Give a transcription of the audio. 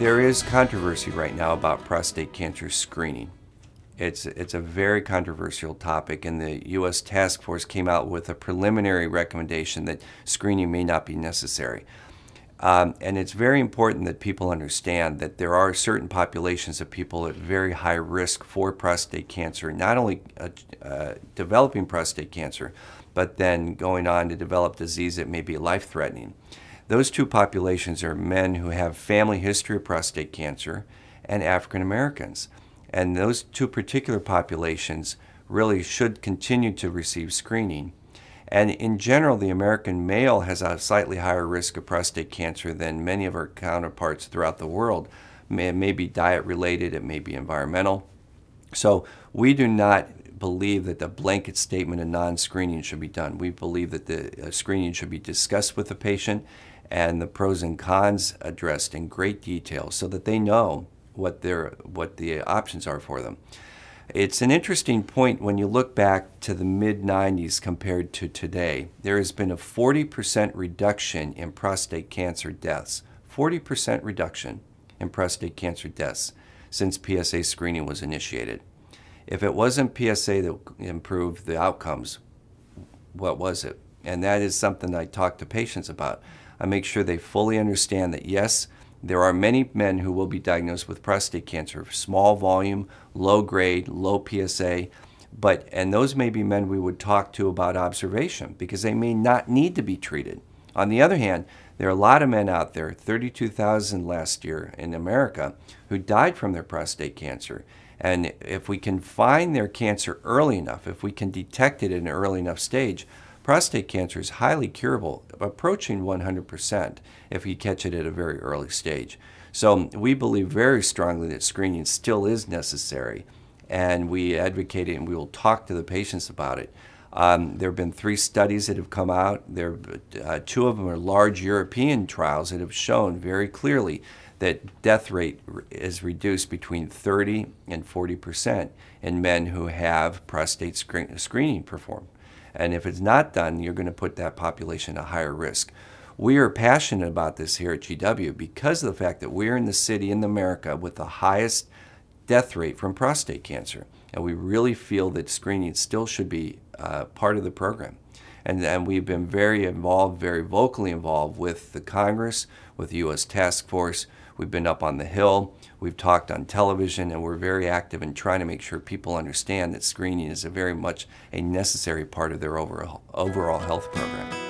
There is controversy right now about prostate cancer screening. It's, it's a very controversial topic, and the U.S. Task Force came out with a preliminary recommendation that screening may not be necessary. Um, and it's very important that people understand that there are certain populations of people at very high risk for prostate cancer, not only uh, uh, developing prostate cancer, but then going on to develop disease that may be life threatening. Those two populations are men who have family history of prostate cancer and African Americans. And those two particular populations really should continue to receive screening. And in general, the American male has a slightly higher risk of prostate cancer than many of our counterparts throughout the world. It may be diet related, it may be environmental. So we do not believe that the blanket statement of non-screening should be done. We believe that the uh, screening should be discussed with the patient and the pros and cons addressed in great detail so that they know what their what the options are for them. It's an interesting point when you look back to the mid 90s compared to today. There has been a 40% reduction in prostate cancer deaths. 40% reduction in prostate cancer deaths since PSA screening was initiated. If it wasn't PSA that improved the outcomes, what was it? And that is something I talk to patients about. I make sure they fully understand that yes, there are many men who will be diagnosed with prostate cancer, small volume, low grade, low PSA, but and those may be men we would talk to about observation because they may not need to be treated. On the other hand, there are a lot of men out there, 32,000 last year in America, who died from their prostate cancer. And if we can find their cancer early enough, if we can detect it in an early enough stage, Prostate cancer is highly curable, approaching 100% if you catch it at a very early stage. So we believe very strongly that screening still is necessary, and we advocate it and we will talk to the patients about it. Um, there have been three studies that have come out. There, uh, two of them are large European trials that have shown very clearly that death rate is reduced between 30 and 40 percent in men who have prostate screen screening performed. And if it's not done, you're going to put that population at higher risk. We are passionate about this here at GW because of the fact that we're in the city in America with the highest death rate from prostate cancer. And we really feel that screening still should be uh, part of the program. And, and we've been very involved, very vocally involved with the Congress, with the U.S. Task Force. We've been up on the Hill. We've talked on television, and we're very active in trying to make sure people understand that screening is a very much a necessary part of their overall, overall health program.